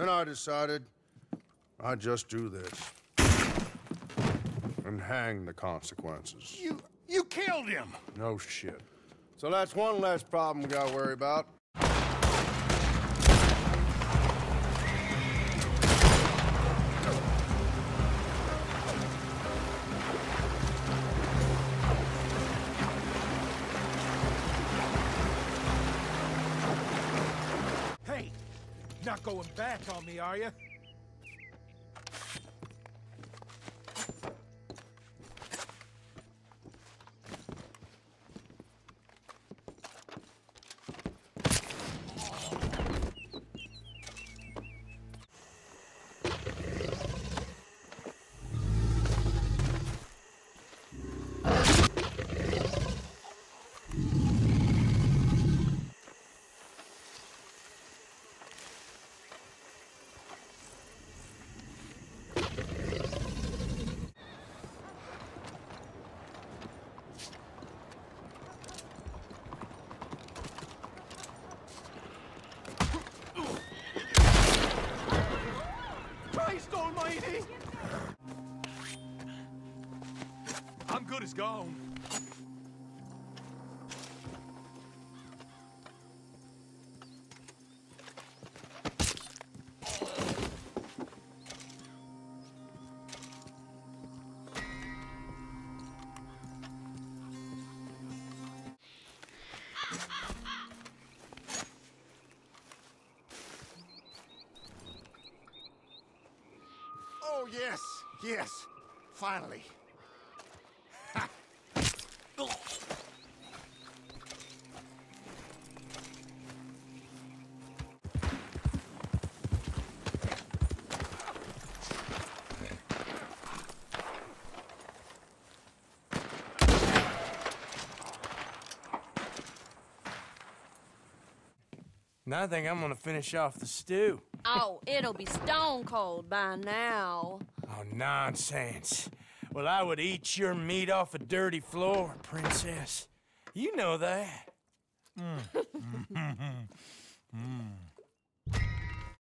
Then I decided I'd just do this. And hang the consequences. You you killed him. No shit. So that's one less problem we gotta worry about. Not going back on me, are you? I'm good as gone. Oh, yes, yes. Finally. Now I think I'm gonna finish off the stew. Oh, it'll be stone cold by now. Oh, nonsense. Well, I would eat your meat off a dirty floor, princess. You know that. Mm. Mm.